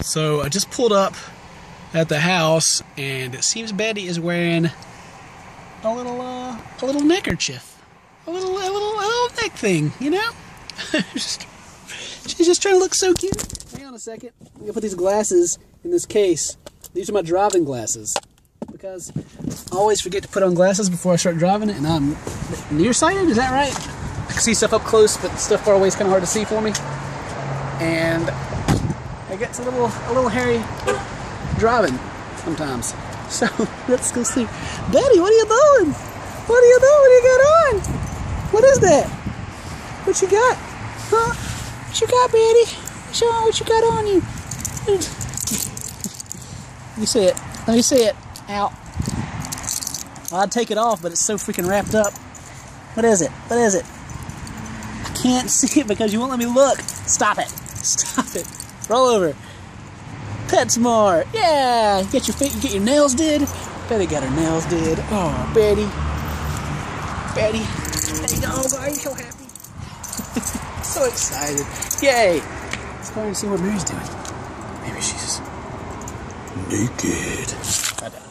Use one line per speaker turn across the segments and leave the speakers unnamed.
So I just pulled up at the house, and it seems Betty is wearing a little uh, a little neckerchief, a little a little a little neck thing, you know. just, she's just trying to look so cute. Hang on a second. I'm gonna put these glasses in this case. These are my driving glasses because I always forget to put on glasses before I start driving, and I'm nearsighted. Is that right? I can see stuff up close, but stuff far away is kind of hard to see for me. And it gets a little a little hairy driving sometimes. So let's go see. Betty, what are you doing? What are you doing? What do you got on? What is that? What you got? Huh? What you got, Betty? Show me what you got on you. Me see it. Let me see it. Out. Well, I'd take it off, but it's so freaking wrapped up. What is it? What is it? I can't see it because you won't let me look. Stop it. Stop it. Roll over. PetSmart. Yeah. Get your feet, get your nails did. Betty got her nails did. Oh, Betty. Betty. Go. Oh, are you so happy? so excited. Yay. Let's go and see what Mary's doing. Maybe she's naked. I doubt.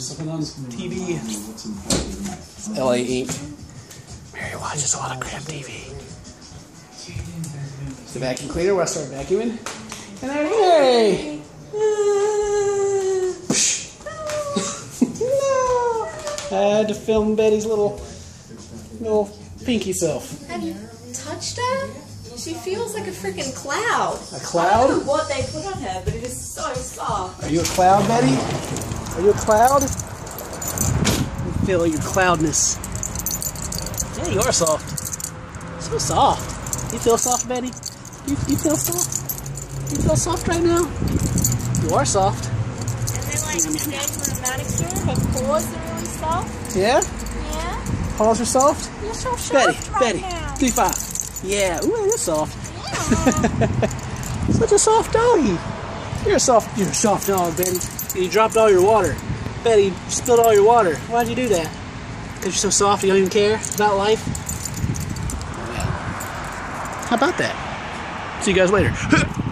Something on TV. It's LA Ink. Mary watches a lot of crap TV. It's the vacuum cleaner where I start vacuuming. And then, hey! no! I had to film Betty's little, little pinky self.
Have you touched her? She feels like a freaking cloud.
A
I don't know
cloud?
what they put on her, but it is so soft.
Are you a cloud, Betty? Are you a cloud? I feel your cloudness. Yeah, you are soft. So soft. You feel soft, Betty? You, you feel soft? You feel soft right now? You are soft.
And then like
Yum, yum,
go to a manicure, her paws are really soft.
Yeah?
Yeah.
Paws are soft?
You're so soft
Betty,
right
Betty,
now.
three five. Yeah, ooh, you're soft.
Yeah.
Such a soft doggy. You're a soft, you're a soft dog, Betty. You dropped all your water. Betty, you spilled all your water. Why'd you do that? Because you're so soft, you don't even care about life? How about that? See you guys later.